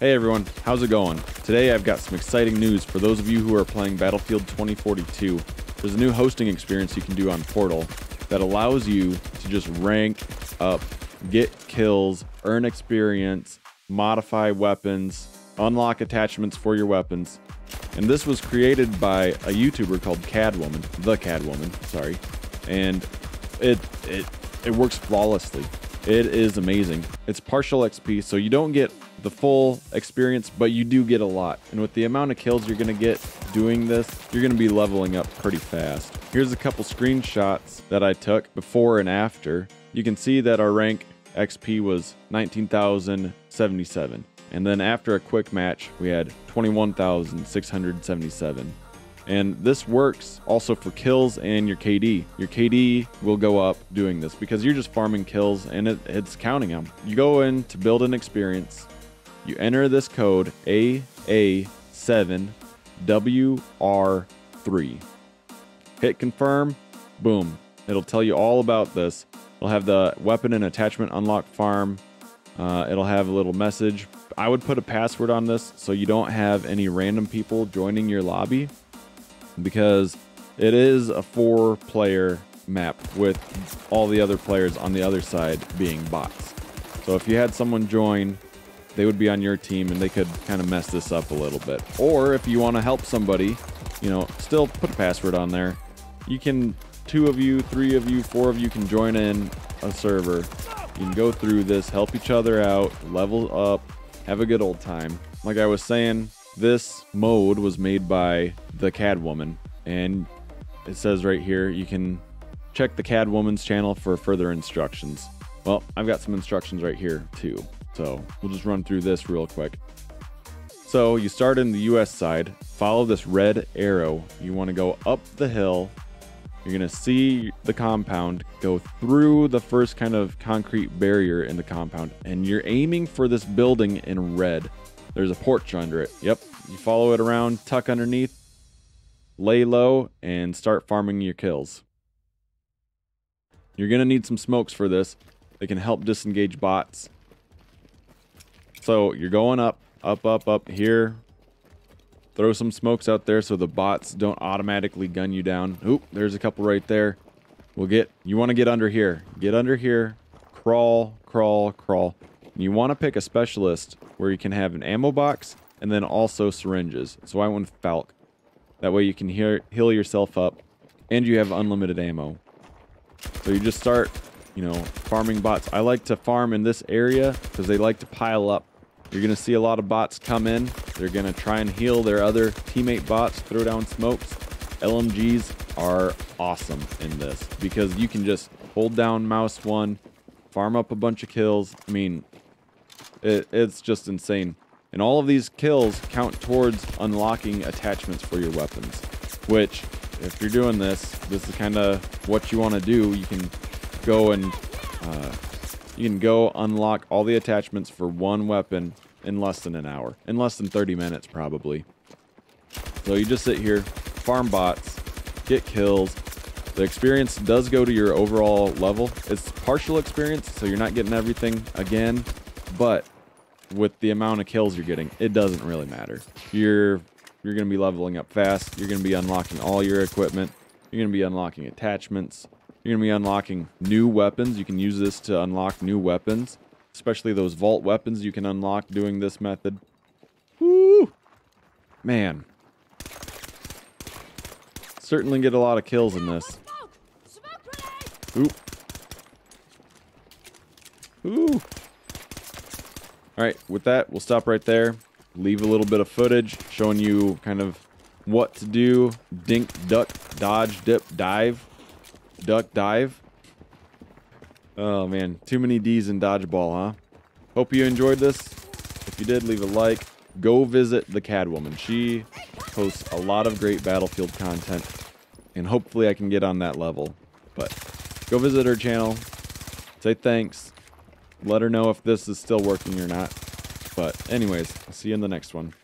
Hey everyone, how's it going? Today I've got some exciting news for those of you who are playing Battlefield 2042. There's a new hosting experience you can do on Portal that allows you to just rank up, get kills, earn experience, modify weapons, unlock attachments for your weapons. And this was created by a YouTuber called Cadwoman, the Cadwoman, sorry. And it it it works flawlessly. It is amazing. It's partial XP, so you don't get the full experience, but you do get a lot. And with the amount of kills you're going to get doing this, you're going to be leveling up pretty fast. Here's a couple screenshots that I took before and after. You can see that our rank XP was 19,077. And then after a quick match, we had 21,677. And this works also for kills and your KD. Your KD will go up doing this because you're just farming kills and it, it's counting them. You go in to build an experience, you enter this code AA7WR3. Hit confirm, boom. It'll tell you all about this. It'll have the weapon and attachment unlock farm. Uh, it'll have a little message. I would put a password on this so you don't have any random people joining your lobby because it is a four player map with all the other players on the other side being bots. So if you had someone join, they would be on your team and they could kind of mess this up a little bit. Or if you want to help somebody, you know, still put a password on there. You can, two of you, three of you, four of you can join in a server. You can go through this, help each other out, level up, have a good old time. Like I was saying, this mode was made by the Cadwoman, and it says right here you can check the Cadwoman's channel for further instructions. Well, I've got some instructions right here too, so we'll just run through this real quick. So you start in the US side, follow this red arrow. You want to go up the hill. You're going to see the compound, go through the first kind of concrete barrier in the compound, and you're aiming for this building in red. There's a porch under it. Yep. You follow it around, tuck underneath, lay low, and start farming your kills. You're going to need some smokes for this. They can help disengage bots. So you're going up, up, up, up here. Throw some smokes out there so the bots don't automatically gun you down. Oop, there's a couple right there. We'll get, you want to get under here. Get under here, crawl, crawl, crawl. You want to pick a specialist where you can have an ammo box and then also syringes. So I went Falck. That way you can hear, heal yourself up and you have unlimited ammo. So you just start, you know, farming bots. I like to farm in this area because they like to pile up. You're going to see a lot of bots come in. They're going to try and heal their other teammate bots, throw down smokes. LMGs are awesome in this because you can just hold down mouse one, farm up a bunch of kills. I mean, it, it's just insane. And all of these kills count towards unlocking attachments for your weapons, which if you're doing this, this is kind of what you want to do. You can go and uh, you can go unlock all the attachments for one weapon in less than an hour, in less than 30 minutes probably. So you just sit here, farm bots, get kills. The experience does go to your overall level. It's partial experience, so you're not getting everything again, but with the amount of kills you're getting, it doesn't really matter. You're you're going to be leveling up fast. You're going to be unlocking all your equipment. You're going to be unlocking attachments. You're going to be unlocking new weapons. You can use this to unlock new weapons, especially those vault weapons you can unlock doing this method. Woo! Man. Certainly get a lot of kills in this. Ooh. Ooh. All right, with that, we'll stop right there. Leave a little bit of footage showing you kind of what to do. Dink, duck, dodge, dip, dive. Duck, dive. Oh, man. Too many D's in dodgeball, huh? Hope you enjoyed this. If you did, leave a like. Go visit the Cadwoman. She posts a lot of great Battlefield content. And hopefully I can get on that level. But go visit her channel. Say thanks. Let her know if this is still working or not. But anyways, I'll see you in the next one.